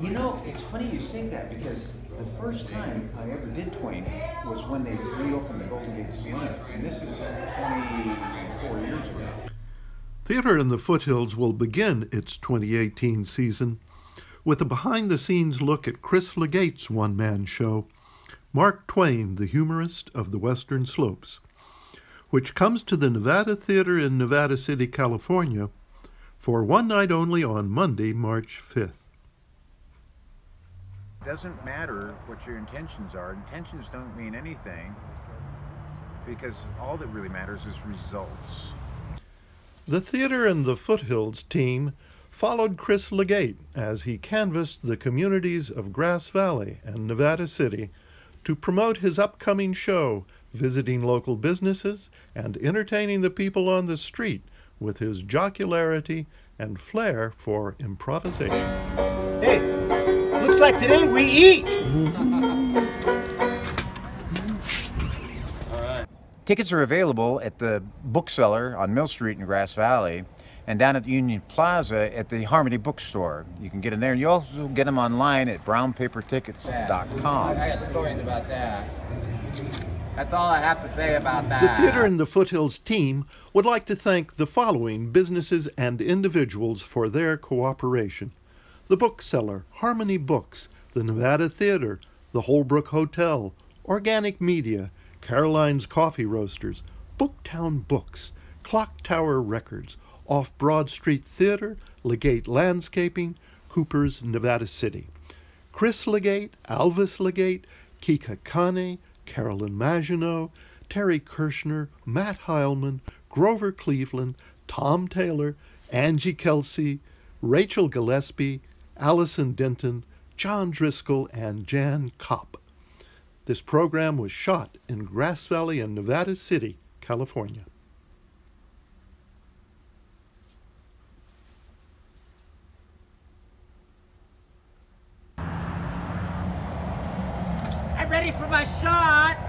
You know, it's funny you say that because the first time I ever did Twain was when they reopened the Golden Gate Saloon, and this is 24 years ago. Theatre in the Foothills will begin its 2018 season with a behind the scenes look at Chris LeGate's one man show, Mark Twain, the Humorist of the Western Slopes, which comes to the Nevada Theatre in Nevada City, California, for one night only on Monday, March 5th doesn't matter what your intentions are. Intentions don't mean anything because all that really matters is results. The Theatre in the Foothills team followed Chris LeGate as he canvassed the communities of Grass Valley and Nevada City to promote his upcoming show, visiting local businesses and entertaining the people on the street with his jocularity and flair for improvisation. Hey, Looks like today we eat. Tickets are available at the bookseller on Mill Street in Grass Valley and down at Union Plaza at the Harmony Bookstore. You can get them there, and you also get them online at brownpapertickets.com. I got stories about that. That's all I have to say about that. The Theatre in the Foothills team would like to thank the following businesses and individuals for their cooperation the bookseller, Harmony Books, the Nevada Theatre, the Holbrook Hotel, Organic Media, Caroline's Coffee Roasters, Booktown Books, Clock Tower Records, Off Broad Street Theater, LeGate Landscaping, Cooper's Nevada City. Chris LeGate, Alvis LeGate, Kika Kane, Carolyn Maginot, Terry Kirschner, Matt Heilman, Grover Cleveland, Tom Taylor, Angie Kelsey, Rachel Gillespie, Allison Denton, John Driscoll, and Jan Kopp. This program was shot in Grass Valley and Nevada City, California. I'm ready for my shot.